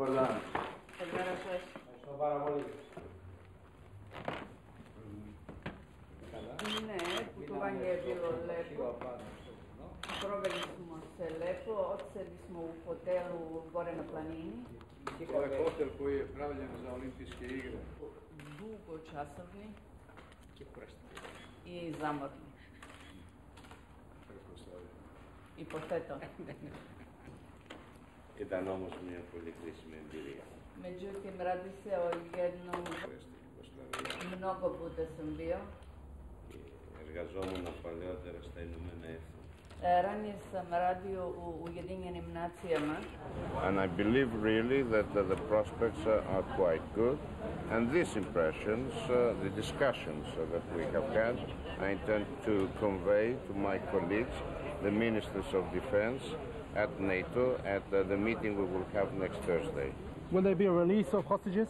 Dobar dan. Dobar dan. Što bara voliš? Ne, putovanje je bilo lepo. Proveli smo se lepo, odseli smo u hotelu gore na planini. To je ovaj hotel koji je pravljen za olimpijske igre. Dugo časovni i zamorni. I pošteto. Ήταν όμως μια πολύ χρήσιμη εμπειρία. Međutim, radi se o jednom, Στην Ιουγκοσλαβία. mnogo puta sam bio. Και Εργαζόμουν παλαιότερα στα Ηνωμένα Έθνη. E, Ranije sam radio u Ujedinjenim nacijama And I believe really that the prospects uh, are quite good. And these impressions, uh, the discussions that we have had, I intend to convey to my colleagues, the ministers of defense at NATO, at uh, the meeting we will have next Thursday. Will there be a release of hostages?